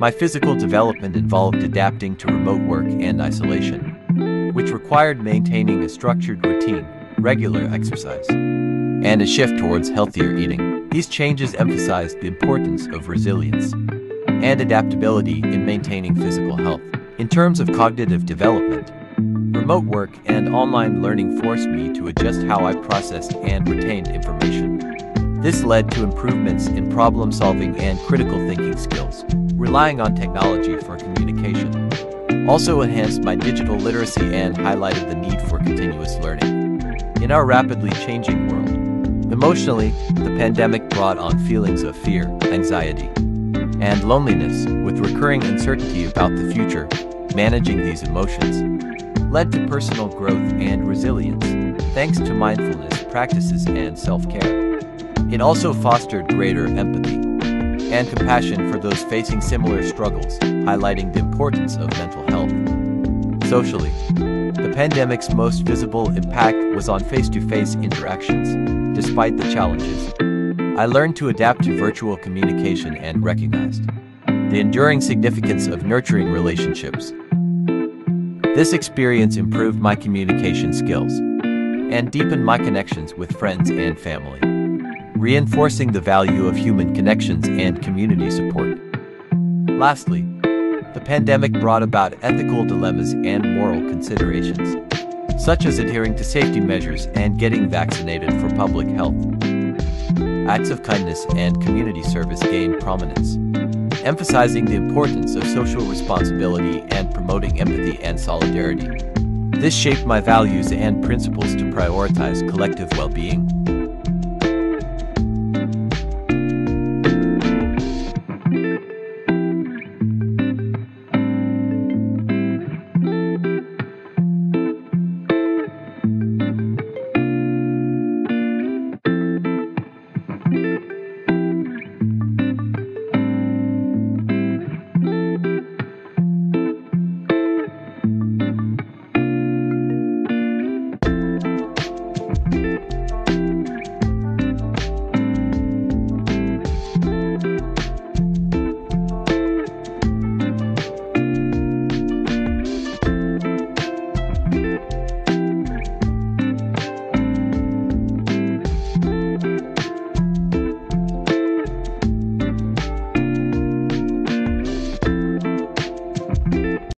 My physical development involved adapting to remote work and isolation, which required maintaining a structured routine, regular exercise, and a shift towards healthier eating. These changes emphasized the importance of resilience and adaptability in maintaining physical health. In terms of cognitive development, remote work and online learning forced me to adjust how I processed and retained information. This led to improvements in problem solving and critical thinking skills, relying on technology for communication. Also enhanced my digital literacy and highlighted the need for continuous learning. In our rapidly changing world, emotionally, the pandemic brought on feelings of fear, anxiety, and loneliness, with recurring uncertainty about the future. Managing these emotions led to personal growth and resilience, thanks to mindfulness practices and self care. It also fostered greater empathy and compassion for those facing similar struggles, highlighting the importance of mental health. Socially, the pandemic's most visible impact was on face to face interactions. Despite the challenges, I learned to adapt to virtual communication and recognized the enduring significance of nurturing relationships. This experience improved my communication skills and deepened my connections with friends and family, reinforcing the value of human connections and community support. Lastly, the pandemic brought about ethical dilemmas and moral considerations, such as adhering to safety measures and getting vaccinated for public health. Acts of kindness and community service gained prominence emphasizing the importance of social responsibility and promoting empathy and solidarity. This shaped my values and principles to prioritize collective well being.